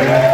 Amen.